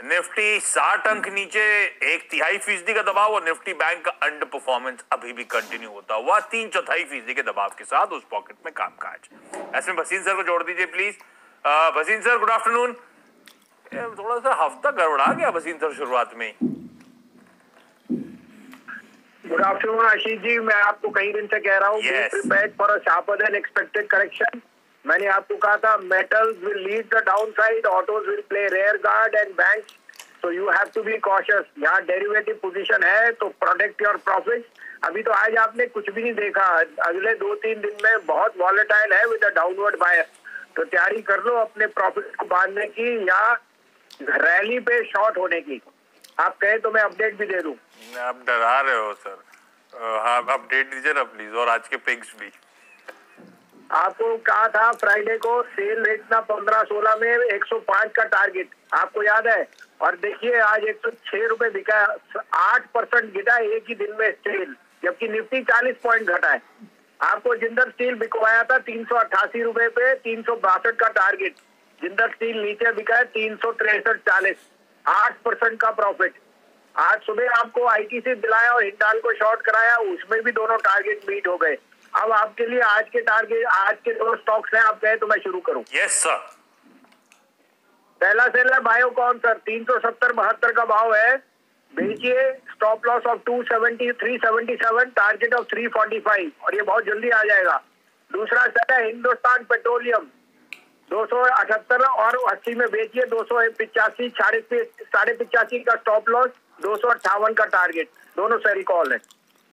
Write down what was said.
Nifty साठ अंक नीचे एक तिहाई फ़ीसदी का दबाव और निफ्टी बैंक का अंडर परफॉर्मेंस अभी भी कंटिन्यू होता हुआ तीन चौथाई फ़ीसदी के दबाव के साथ उस पॉकेट में कामकाज। ऐसे में भसीन सर को जोड़ दीजिए please Bhasin sir good afternoon थोड़ा सा हफ़्ता गड़बड़ा गया भसीन सर शुरुआत में। Good afternoon Ashish ji. मैं आपको कई दिन से कह रहा हूँ yes. For sharper than expected correction मैंने आपको कहा था metals will lead the downside autos will play rear guard and bank तो you have to be cautious यहाँ डेरिवेटिव पोजीशन है तो प्रोटेक्ट योर प्रॉफिट अभी तो आज आपने कुछ भी नहीं देखा। अगले दो तीन दिन में बहुत वॉलेटाइल है विद डाउनवर्ड बायर तो तैयारी कर लो अपने प्रॉफिट को बांधने की या रैली पे शॉर्ट होने की। आप कहें तो मैं अपडेट भी दे दूँ। आप डरा रहे हो सर हाँ अपडेट दीजिए ना प्लीज़ और आज के पिक्स भी। आपको कहा था फ्राइडे को सेल रेटना पंद्रह सोलह में 105 का टारगेट। आपको याद है? और देखिए, आज एक सौ छह रुपए बिका आठ परसेंट गिरा एक ही दिन में सेल, जबकि निफ्टी चालीस पॉइंट घटा है। आपको जिंदर स्टील बिकवाया था तीन सौ अट्ठासी रुपए पे, तीन सौ बासठ का टारगेट। जिंदर स्टील नीचे बिका है तीन सौ तिरसठ चालीस। आठ परसेंट का प्रॉफिट। आज सुबह आपको आईटीसी दिलाया और हिंडाल को शॉर्ट कराया, उसमें भी दोनों टारगेट मीट हो गए। अब आपके लिए आज के टारगेट आज के दो स्टॉक्स हैं आप कहे तो मैं शुरू करूँ। यस सर पहला सेल है बायोकॉन सर तीन सौ सत्तर बहत्तर का भाव है। बेचिए stop loss of two seventy three seventy seven target of three forty five और ये बहुत जल्दी आ जाएगा। दूसरा सेल है हिंदुस्तान पेट्रोलियम दो सौ अठहत्तर और अस्सी में बेचिए दो सौ पिचासी साढ़े पिचासी का स्टॉप लॉस दो सौ अट्ठावन का टारगेट दोनों से रिकॉल है।